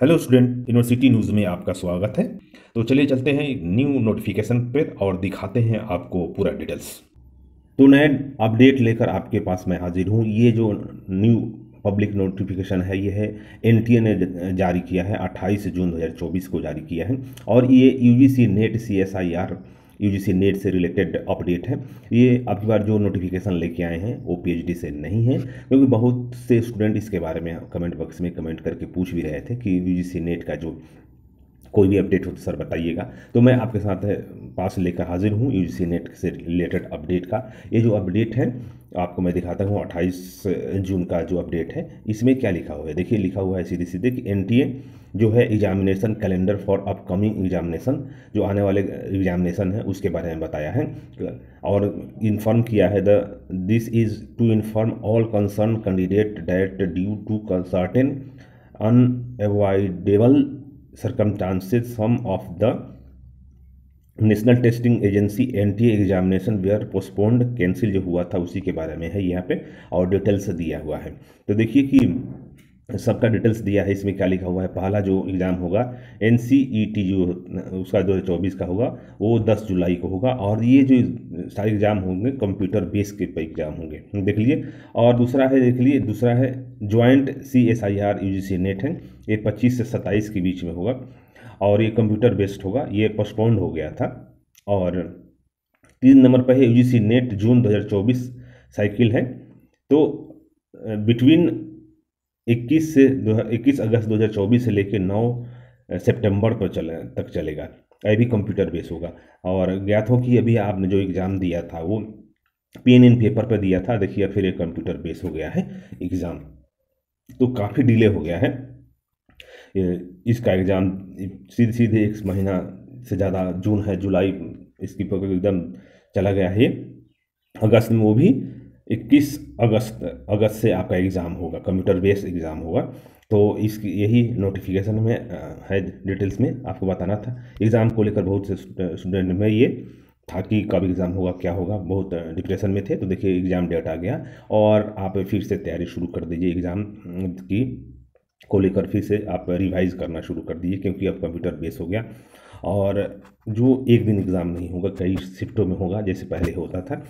Hello student university news में आपका स्वागत है। तो चलिए चलते हैं न्यू नोटिफिकेशन पर और दिखाते हैं आपको पूरा डिटेल्स तो नए अपडेट लेकर आपके पास मैं हाजिर हूँ। ये जो न्यू पब्लिक नोटिफिकेशन है, ये है एनटीए ने जारी किया है 28 जून 2024 को जारी किया है। और ये UGC NET C S I R UGC NET से रिलेटेड अपडेट है। ये अब की बार जो नोटिफिकेशन लेके आए हैं, वो पीएचडी से नहीं है, क्योंकि बहुत से स्टूडेंट इसके बारे में कमेंट बॉक्स में कमेंट करके पूछ भी रहे थे कि यूजीसी नेट का जो कोई भी अपडेट हो तो सर बताइएगा। तो मैं आपके साथ पास लेकर हाजिर हूँ यू नेट से रिलेटेड अपडेट का। ये जो अपडेट है, आपको मैं दिखाता हूँ 28 जून का जो अपडेट है, इसमें क्या लिखा हुआ है? देखिए, लिखा हुआ है सीधे सीधे कि एनटीए जो है examination calendar for upcoming examination, जो आने वाले एग्जामिनेशन है, उसके बारे में बताया है। और इन्फॉर्म किया है the, this is to inform all concern candidate date due to certain unavoidable circumstances, some of the national testing agency N T examination were postponed cancel जो हुआ था उसी के बारे में है, यहाँ पे और डिटेल्स दिया हुआ है। तो देखिए कि सबका डिटेल्स दिया है, इसमें क्या लिखा हुआ है? पहला जो एग्ज़ाम होगा एन e जो, उसका दो चौबीस का होगा, वो 10 जुलाई को होगा और ये जो सारे एग्ज़ाम होंगे कंप्यूटर बेस के पे एग्ज़ाम होंगे। देख लीजिए और दूसरा है, देख लीजिए दूसरा है joint C S I R U G C NET है, ये 25 से 27 के बीच में होगा और ये कंप्यूटर बेस्ड होगा, ये पोस्टपोन्ड हो गया था। और तीन नंबर पर है यू जी सी नेट जून दो हज़ार चौबीस साइकिल है। तो बिटवीन 21 से दो इक्कीस अगस्त 2024 से लेकर 9 सितंबर पर चले, तक चलेगा। ये भी कंप्यूटर बेस होगा। और ज्ञात हो कि अभी आपने जो एग्ज़ाम दिया था, वो पेन इन पेपर पर दिया था। देखिए फिर ये कंप्यूटर बेस हो गया है, एग्ज़ाम। तो काफ़ी डिले हो गया है। इसका एग्ज़ाम सीधे सीधे एक महीना से ज़्यादा, जून है, जुलाई, इसकी एकदम चला गया है। अगस्त में वो भी 21 अगस्त अगस्त से आपका एग्ज़ाम होगा, कंप्यूटर बेस्ड एग्ज़ाम होगा। तो इसकी यही नोटिफिकेशन में है डिटेल्स में आपको बताना था। एग्ज़ाम को लेकर बहुत से स्टूडेंट में ये था कि कब एग्ज़ाम होगा, क्या होगा, बहुत डिप्रेशन में थे। तो देखिए एग्ज़ाम डेट आ गया और आप फिर से तैयारी शुरू कर दीजिए एग्ज़ाम की को लेकर फिर से आप रिवाइज़ करना शुरू कर दीजिए, क्योंकि अब कंप्यूटर बेस हो गया। और जो एक दिन एग्ज़ाम नहीं होगा, कई शिफ्टों में होगा, जैसे पहले होता था।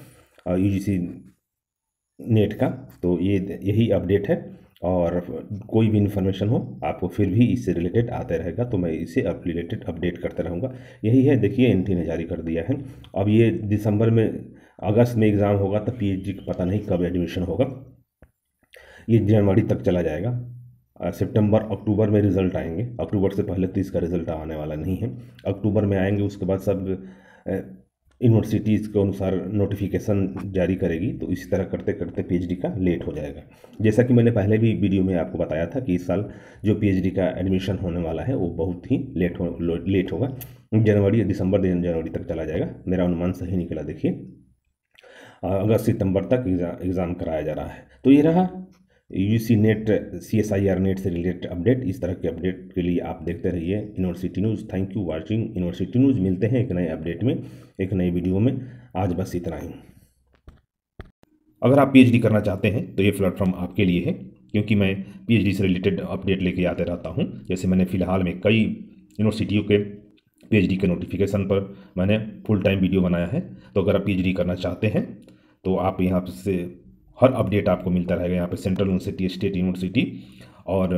यू नेट का तो ये यही अपडेट है। और कोई भी इन्फॉर्मेशन हो, आपको फिर भी इससे रिलेटेड आते रहेगा तो मैं इसे अब रिलेटेड अपडेट करता रहूँगा। यही है, देखिए एन ने जारी कर दिया है। अब ये दिसंबर में, अगस्त में एग्ज़ाम होगा तो पी का पता नहीं कब एडमिशन होगा। ये जनवरी तक चला जाएगा। सितंबर, अक्टूबर में रिज़ल्ट आएँगे। अक्टूबर से पहले तो इसका रिज़ल्ट आने वाला नहीं है। अक्टूबर में आएँगे, उसके बाद सब यूनिवर्सिटीज़ के अनुसार नोटिफिकेशन जारी करेगी तो इसी तरह करते करते पीएचडी का लेट हो जाएगा। जैसा कि मैंने पहले भी वीडियो में आपको बताया था कि इस साल जो पीएचडी का एडमिशन होने वाला है, वो बहुत ही लेट हो लेट होगा। जनवरी दिसंबर जनवरी तक चला जाएगा। मेरा अनुमान सही निकला, देखिए। अगस्त सितंबर तक एग्ज़ाम कराया जा रहा है। तो ये रहा UC NET C S I R NET से रिलेटेड अपडेट इस तरह के अपडेट के लिए आप देखते रहिए university news thank you watching university news मिलते हैं एक नए अपडेट में, एक नई वीडियो में. आज बस इतना ही। अगर आप पीएचडी करना चाहते हैं तो ये प्लेटफॉर्म आपके लिए है, क्योंकि मैं पीएचडी से रिलेटेड अपडेट लेके आते रहता हूँ। जैसे मैंने फ़िलहाल में कई यूनिवर्सिटियों के पीएचडी के नोटिफिकेशन पर मैंने फुल टाइम वीडियो बनाया है। तो अगर आप पीएचडी करना चाहते हैं तो आप यहाँ से हर अपडेट आपको मिलता रहेगा यहाँ पे सेंट्रल यूनिवर्सिटी, स्टेट यूनिवर्सिटी और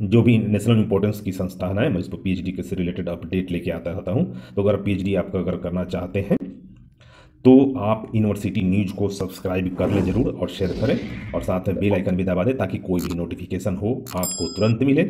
जो भी नेशनल इंपॉर्टेंस की संस्थान है, मैं इस पर पी के से रिलेटेड अपडेट लेके आता रहता हूँ। तो अगर पीएचडी आपका अगर करना चाहते हैं तो आप यूनिवर्सिटी न्यूज़ को सब्सक्राइब कर लें ज़रूर और शेयर करें और साथ में बेल आइकन भी दबा दें ताकि कोई भी नोटिफिकेशन हो, आपको तुरंत मिले।